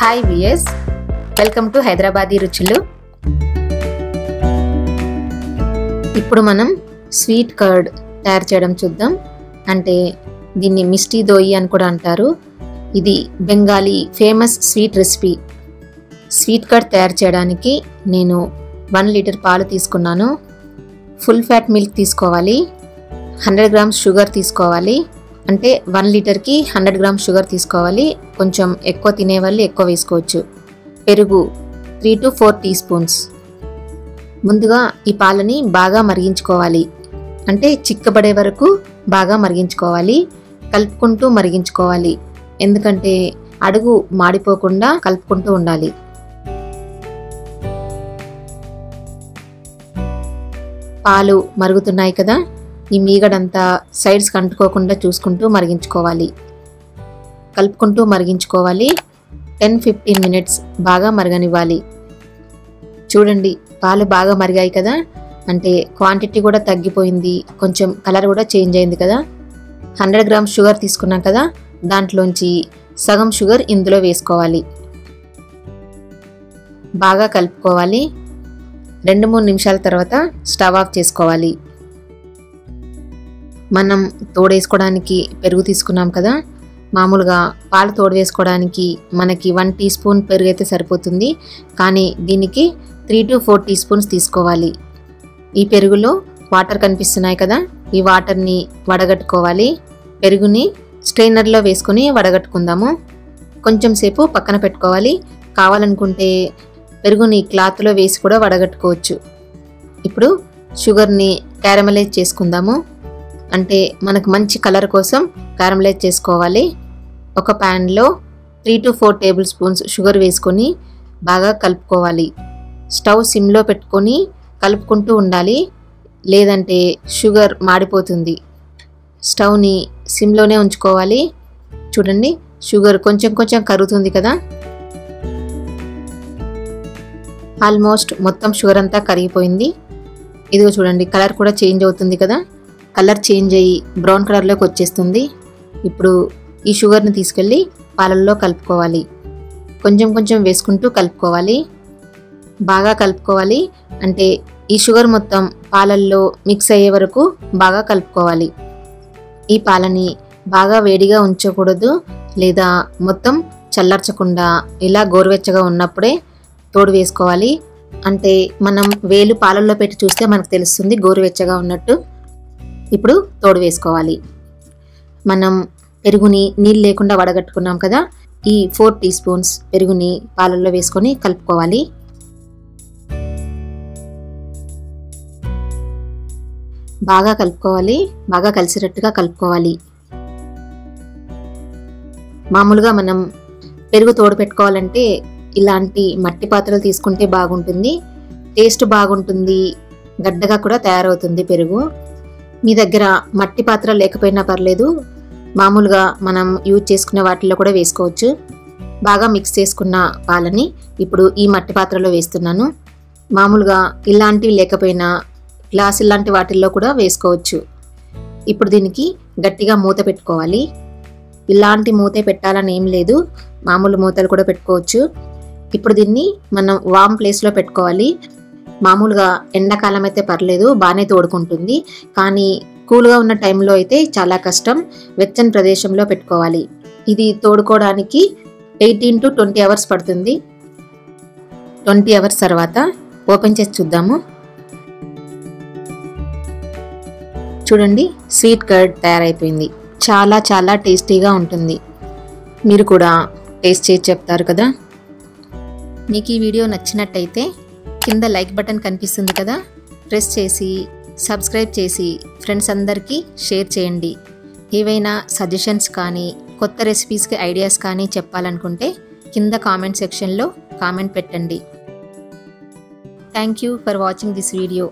Hi VS welcome to Hyderabadi రుచులు ఇప్పుడు మనం స్వీట్ కర్డ్ తయారు చేయడం చూద్దాం. అంటే దీన్ని మిస్టీ దోయి అని కూడా అంటారు. ఇది Bengali famous sweet recipe sweet curd తయారు చేయడానికి నేను వన్ లీటర్ పాలు తీసుకున్నాను. ఫుల్ ఫ్యాట్ మిల్క్ తీసుకోవాలి. హండ్రెడ్ గ్రామ్స్ షుగర్ తీసుకోవాలి. అంటే వన్ లీటర్కి హండ్రెడ్ గ్రామ్స్ షుగర్ తీసుకోవాలి. కొంచెం ఎక్కువ తినే వాళ్ళు ఎక్కువ వేసుకోవచ్చు. పెరుగు three to four teaspoons. ముందుగా ఈ పాలని బాగా మరిగించుకోవాలి. అంటే చిక్కబడే వరకు బాగా మరిగించుకోవాలి. కలుపుకుంటూ మరిగించుకోవాలి. ఎందుకంటే అడుగు మాడిపోకుండా కలుపుకుంటూ ఉండాలి. పాలు మరుగుతున్నాయి కదా? ఈ మీగడంతా సైడ్స్కి అంటుకోకుండా చూసుకుంటూ మరిగించుకోవాలి. కలుపుకుంటూ మరిగించుకోవాలి. టెన్ ఫిఫ్టీన్ మినిట్స్ బాగా మరగనివ్వాలి. చూడండి పాలు బాగా మరిగాయి కదా? అంటే క్వాంటిటీ కూడా తగ్గిపోయింది. కొంచెం కలర్ కూడా చేంజ్ అయింది కదా? హండ్రెడ్ గ్రామ్స్ షుగర్ తీసుకున్నాం కదా? దాంట్లోంచి సగం షుగర్ ఇందులో వేసుకోవాలి. బాగా కలుపుకోవాలి. రెండు మూడు నిమిషాల తర్వాత స్టవ్ ఆఫ్ చేసుకోవాలి. మనం తోడేసుకోవడానికి పెరుగు తీసుకున్నాం కదా మామూలుగా పాలు తోడు వేసుకోవడానికి మనకి వన్ టీ స్పూన్ పెరుగు అయితే సరిపోతుంది. కానీ దీనికి three to four teaspoons తీసుకోవాలి. ఈ పెరుగులో వాటర్ కనిపిస్తున్నాయి కదా ఈ వాటర్ని వడగట్టుకోవాలి. పెరుగుని స్ట్రైనర్లో వేసుకొని వడగట్టుకుందాము. కొంచెం సేపు పక్కన పెట్టుకోవాలి. కావాలనుకుంటే పెరుగుని క్లాత్లో వేసి కూడా వడగట్టుకోవచ్చు. ఇప్పుడు షుగర్ని క్యారమలైజ్ చేసుకుందాము. అంటే మనకు మంచి కలర్ కోసం క్యారమలైజ్ చేసుకోవాలి. ఒక ప్యాన్లో three to four tablespoons sugar వేసుకొని బాగా కలుపుకోవాలి. స్టవ్ సిమ్లో పెట్టుకొని కలుపుకుంటూ ఉండాలి. లేదంటే షుగర్ మాడిపోతుంది. స్టవ్ని సిమ్లోనే ఉంచుకోవాలి. చూడండి షుగర్ కొంచెం కొంచెం కరుగుతుంది కదా. ఆల్మోస్ట్ మొత్తం షుగర్ అంతా కరిగిపోయింది. ఇదిగో చూడండి కలర్ కూడా చేంజ్ అవుతుంది కదా. కలర్ చేంజ్ అయ్యి బ్రౌన్ కలర్లోకి వచ్చేస్తుంది. ఇప్పుడు ఈ షుగర్ని తీసుకెళ్ళి పాలల్లో కలుపుకోవాలి. కొంచెం కొంచెం వేసుకుంటూ కలుపుకోవాలి. బాగా కలుపుకోవాలి. అంటే ఈ షుగర్ మొత్తం పాలల్లో మిక్స్ అయ్యే వరకు బాగా కలుపుకోవాలి. ఈ పాలని బాగా వేడిగా ఉంచకూడదు. లేదా మొత్తం చల్లార్చకుండా ఇలా గోరువెచ్చగా ఉన్నప్పుడే తోడు వేసుకోవాలి. అంటే మనం వేలు పాలల్లో పెట్టి చూస్తే మనకు తెలుస్తుంది గోరువెచ్చగా ఉన్నట్టు. ఇప్పుడు తోడు వేసుకోవాలి. మనం పెరుగుని నీళ్ళు లేకుండా వడగట్టుకున్నాం కదా ఈ ఫోర్ టీ స్పూన్స్ పెరుగుని పాలల్లో వేసుకొని కలుపుకోవాలి. బాగా కలుపుకోవాలి బాగా కలిసేటట్టుగా కలుపుకోవాలి. మామూలుగా మనం పెరుగు తోడు పెట్టుకోవాలంటే ఇలాంటి మట్టి పాత్రలు తీసుకుంటే బాగుంటుంది. టేస్ట్ బాగుంటుంది. గడ్డగా కూడా తయారవుతుంది పెరుగు. మీ దగ్గర మట్టి పాత్ర లేకపోయినా పర్లేదు మామూలుగా మనం యూజ్ చేసుకునే వాటిల్లో కూడా వేసుకోవచ్చు. బాగా మిక్స్ చేసుకున్న పాలని ఇప్పుడు ఈ మట్టి పాత్రలో వేస్తున్నాను. మామూలుగా ఇలాంటివి లేకపోయినా గ్లాస్ ఇలాంటి వాటిల్లో కూడా వేసుకోవచ్చు. ఇప్పుడు దీనికి గట్టిగా మూత పెట్టుకోవాలి. ఇలాంటి మూతే పెట్టాలని ఏం లేదు మామూలు మూతలు కూడా పెట్టుకోవచ్చు. ఇప్పుడు దీన్ని మనం వామ్ ప్లేస్లో పెట్టుకోవాలి. మామూలుగా ఎండాకాలం అయితే పర్లేదు బాగానే తోడుకుంటుంది. కానీ కూల్గా ఉన్న టైంలో అయితే చాలా కష్టం. వెచ్చని ప్రదేశంలో పెట్టుకోవాలి. ఇది తోడుకోవడానికి ఎయిటీన్ టు ట్వంటీ అవర్స్ పడుతుంది. ట్వంటీ అవర్స్ తర్వాత ఓపెన్ చేసి చూద్దాము. చూడండి స్వీట్ కర్డ్ తయారైపోయింది. చాలా చాలా టేస్టీగా ఉంటుంది. మీరు కూడా టేస్ట్ చేసి చెప్తారు కదా? మీకు ఈ వీడియో నచ్చినట్టయితే కింద లైక్ బటన్ కనిపిస్తుంది కదా ప్రెస్ చేసి సబ్స్క్రైబ్ చేసి ఫ్రెండ్స్ అందరికీ షేర్ చేయండి. ఏవైనా సజెషన్స్ కానీ కొత్త రెసిపీస్కి ఐడియాస్ కానీ చెప్పాలనుకుంటే కింద కామెంట్ సెక్షన్లో కామెంట్ పెట్టండి. Thank you for watching this video